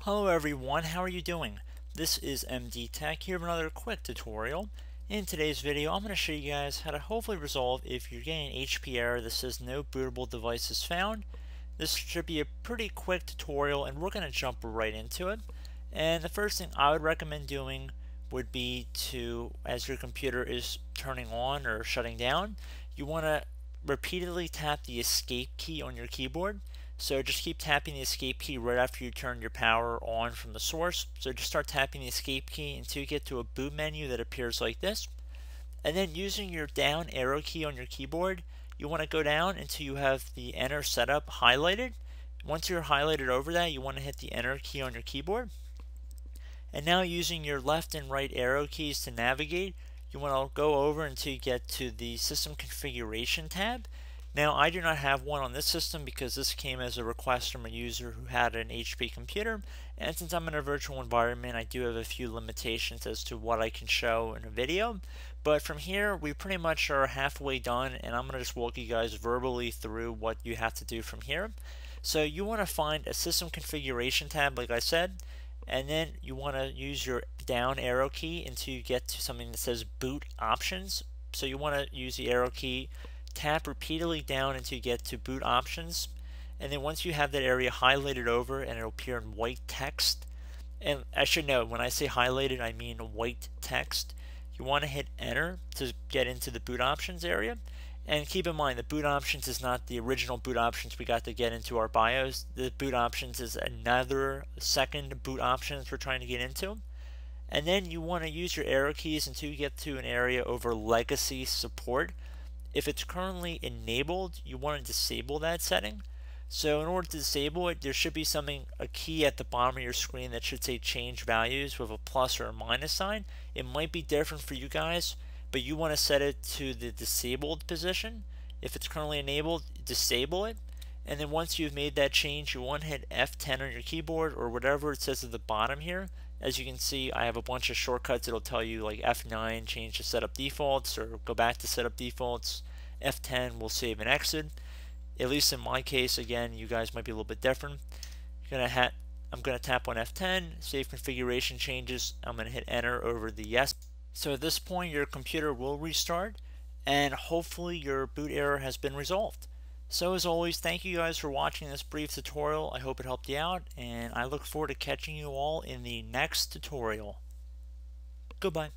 Hello everyone, how are you doing? This is MD Tech here with another quick tutorial. In today's video, I'm going to show you guys how to hopefully resolve if you're getting an HP error that says no bootable devices found. This should be a pretty quick tutorial and we're going to jump right into it. And the first thing I would recommend doing would be to, as your computer is turning on or shutting down, you want to repeatedly tap the escape key on your keyboard. So just keep tapping the escape key right after you turn your power on from the source. So just start tapping the escape key until you get to a boot menu that appears like this. And then using your down arrow key on your keyboard, you want to go down until you have the enter setup highlighted. Once you're highlighted over that, you want to hit the enter key on your keyboard. And now using your left and right arrow keys to navigate, you want to go over until you get to the system configuration tab now I do not have one on this system because this came as a request from a user who had an HP computer and since I'm in a virtual environment I do have a few limitations as to what I can show in a video but from here we pretty much are halfway done and I'm going to just walk you guys verbally through what you have to do from here. So you want to find a system configuration tab like I said and then you want to use your down arrow key until you get to something that says boot options. So you want to use the arrow key tap repeatedly down until you get to boot options and then once you have that area highlighted over and it'll appear in white text and I should note when I say highlighted I mean white text you want to hit enter to get into the boot options area. And keep in mind the boot options is not the original boot options we got to get into our BIOS. The boot options is another second boot options we're trying to get into. And then you want to use your arrow keys until you get to an area over legacy support. If it's currently enabled, you want to disable that setting. So in order to disable it, there should be something, a key at the bottom of your screen that should say change values with a plus or a minus sign. It might be different for you guys, but you want to set it to the disabled position. If it's currently enabled, disable it. And then once you've made that change, you want to hit F10 on your keyboard or whatever it says at the bottom here. As you can see, I have a bunch of shortcuts. It'll tell you like F9, change to setup defaults, or go back to setup defaults. F10 will save and exit. At least in my case, again, you guys might be a little bit different. You're gonna ha I'm gonna tap on F10, save configuration changes. I'm gonna hit enter over the yes. So at this point, your computer will restart, and hopefully your boot error has been resolved. So as always, thank you guys for watching this brief tutorial. I hope it helped you out, and I look forward to catching you all in the next tutorial. Goodbye.